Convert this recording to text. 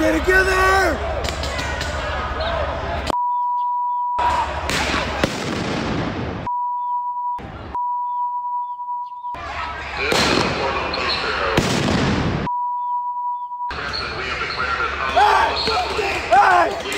Stay together! Hey!